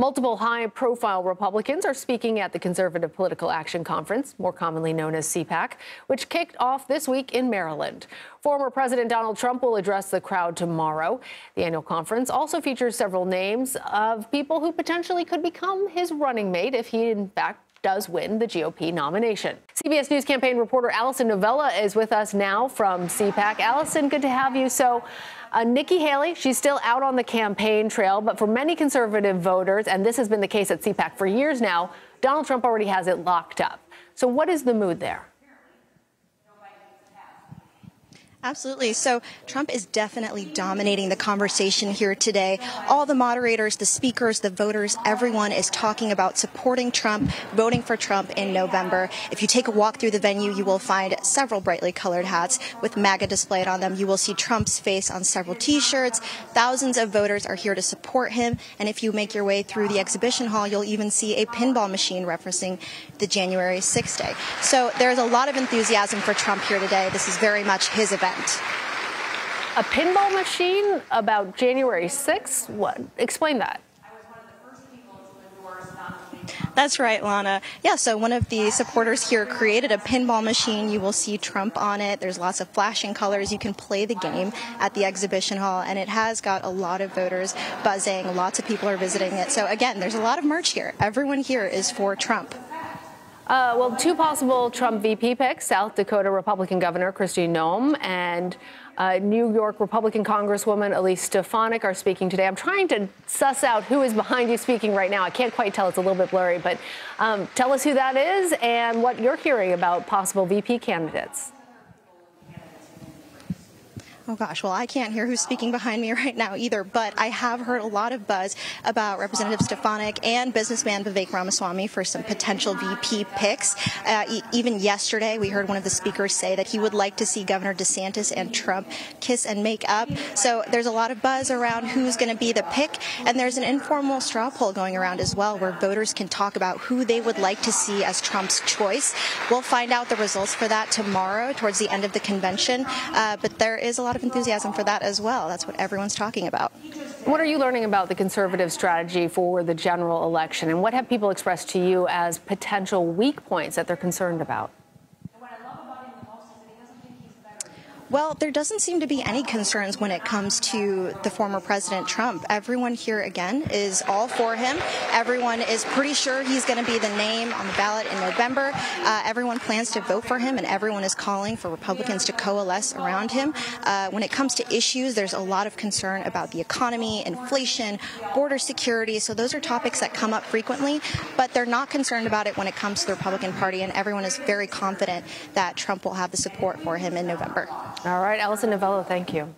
Multiple high profile Republicans are speaking at the Conservative Political Action Conference, more commonly known as CPAC, which kicked off this week in Maryland. Former President Donald Trump will address the crowd tomorrow. The annual conference also features several names of people who potentially could become his running mate if he, in fact, does win the GOP nomination. CBS News campaign reporter Allison Novelo is with us now from CPAC. Allison, good to have you. So, uh, Nikki Haley, she's still out on the campaign trail, but for many conservative voters, and this has been the case at CPAC for years now, Donald Trump already has it locked up. So, what is the mood there? Absolutely. So Trump is definitely dominating the conversation here today. All the moderators, the speakers, the voters, everyone is talking about supporting Trump, voting for Trump in November. If you take a walk through the venue, you will find several brightly colored hats with MAGA displayed on them. You will see Trump's face on several t-shirts. Thousands of voters are here to support him. And if you make your way through the exhibition hall, you'll even see a pinball machine referencing the January 6th day. So there's a lot of enthusiasm for Trump here today. This is very much his event event. A pinball machine about January 6th? What? Explain that. That's right, Lana. Yeah, so one of the supporters here created a pinball machine. You will see Trump on it. There's lots of flashing colors. You can play the game at the exhibition hall, and it has got a lot of voters buzzing. Lots of people are visiting it. So, again, there's a lot of merch here. Everyone here is for Trump. Uh, well, two possible Trump VP picks South Dakota Republican Governor Kristi Noem and uh, New York Republican Congresswoman Elise Stefanik are speaking today. I'm trying to suss out who is behind you speaking right now. I can't quite tell, it's a little bit blurry, but um, tell us who that is and what you're hearing about possible VP candidates. Oh gosh, well, I can't hear who's speaking behind me right now either, but I have heard a lot of buzz about Representative Stefanik and businessman Vivek Ramaswamy for some potential VP picks. Uh, e- even yesterday, we heard one of the speakers say that he would like to see Governor DeSantis and Trump kiss and make up. So there's a lot of buzz around who's going to be the pick, and there's an informal straw poll going around as well where voters can talk about who they would like to see as Trump's choice. We'll find out the results for that tomorrow towards the end of the convention, uh, but there is a lot of of enthusiasm for that as well. That's what everyone's talking about. What are you learning about the conservative strategy for the general election, and what have people expressed to you as potential weak points that they're concerned about? Well, there doesn't seem to be any concerns when it comes to the former President Trump. Everyone here, again, is all for him. Everyone is pretty sure he's going to be the name on the ballot in November. Uh, everyone plans to vote for him, and everyone is calling for Republicans to coalesce around him. Uh, when it comes to issues, there's a lot of concern about the economy, inflation, border security. So those are topics that come up frequently, but they're not concerned about it when it comes to the Republican Party, and everyone is very confident that Trump will have the support for him in November. All right, Allison Novelo, thank you.